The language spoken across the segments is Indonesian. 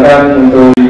diperkenankan untuk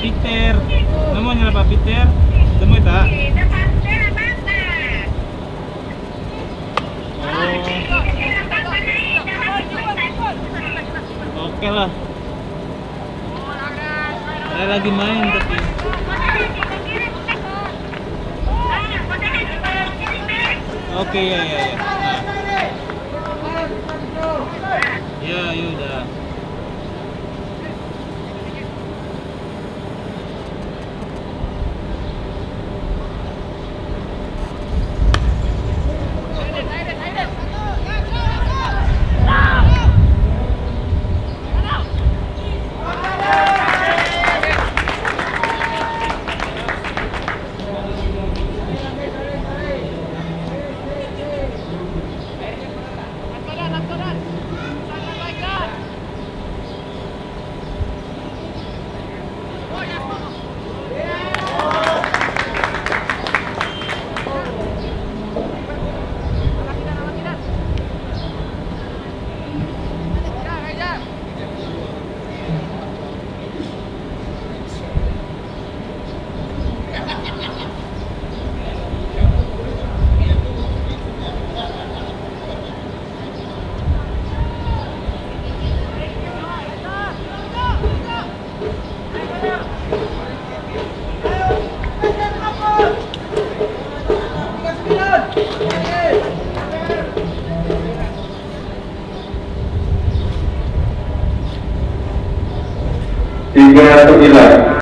Peter. Nomornya Pak Peter. Temu tak? Oh, oke lah. Saya lagi main tapi. Oke ya ya ya. Nah. Ya ya Tiga sembilan.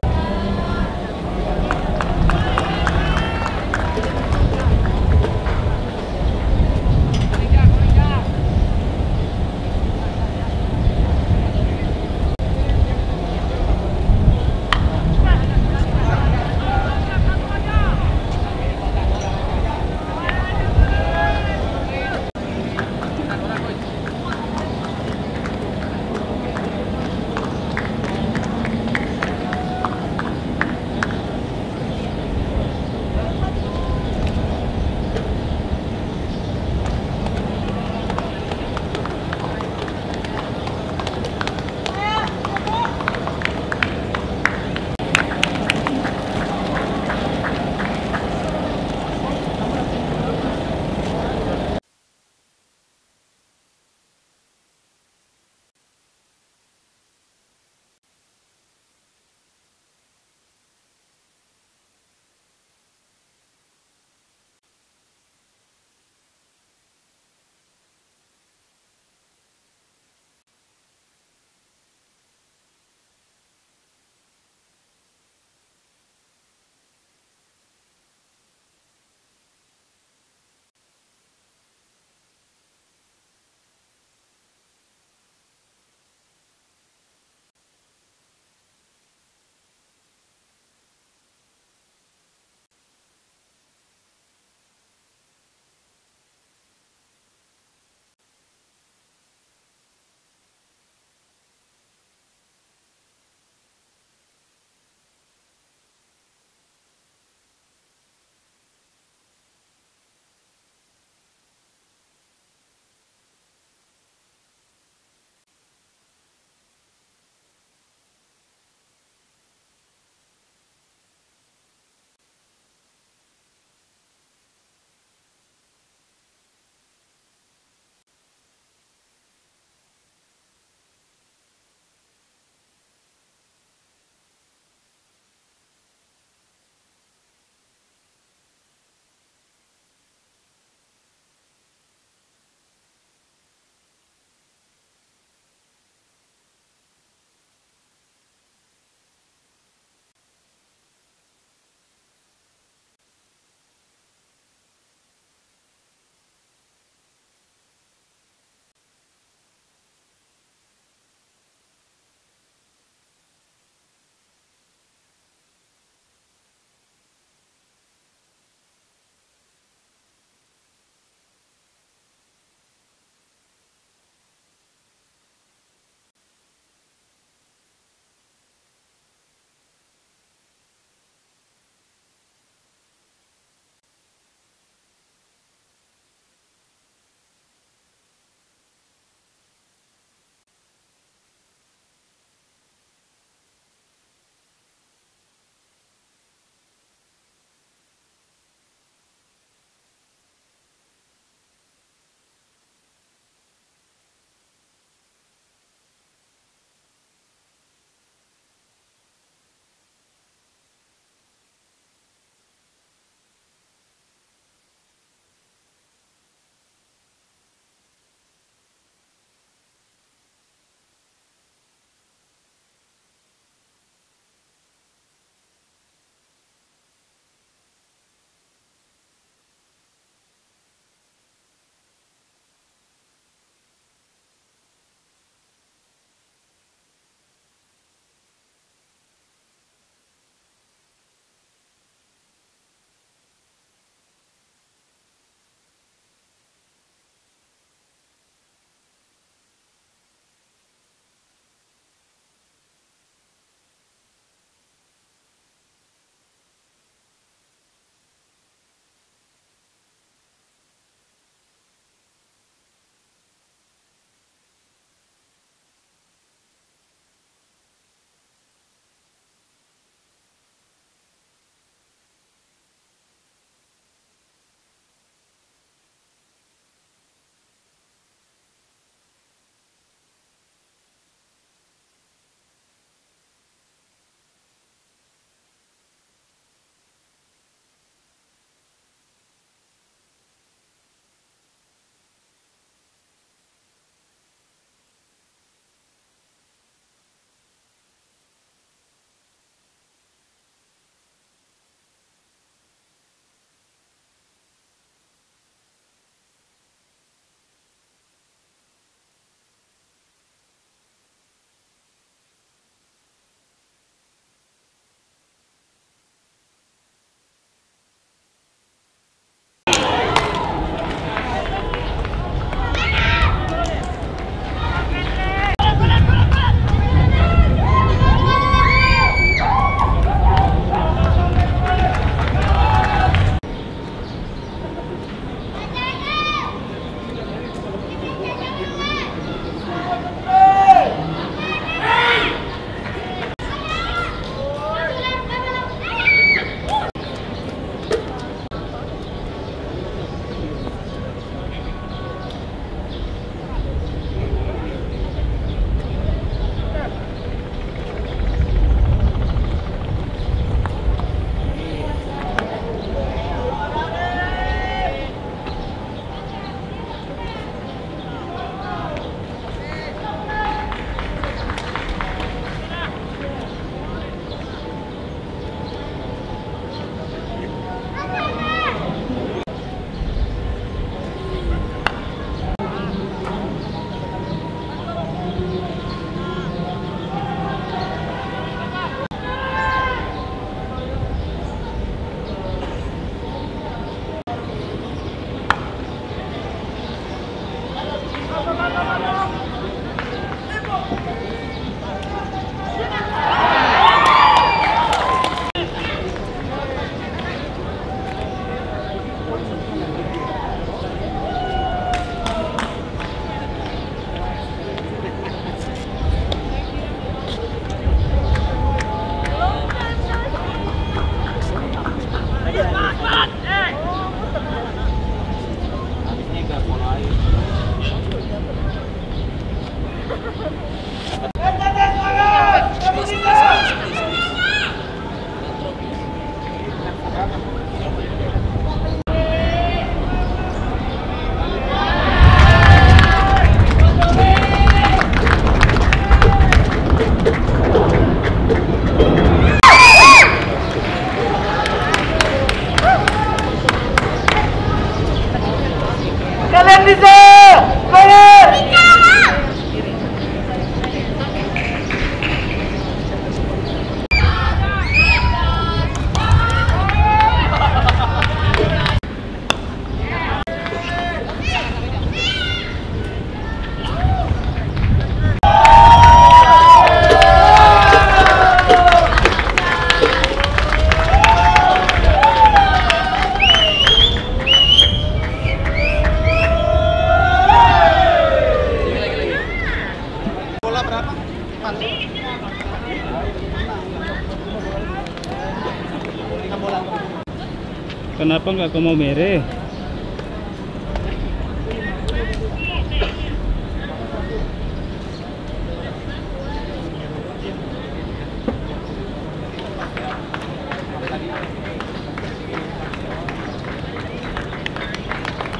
Kenapa nggak ke mau mere?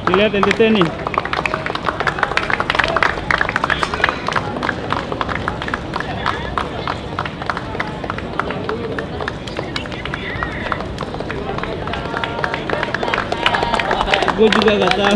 Lihat NTT nih. Good juga kata.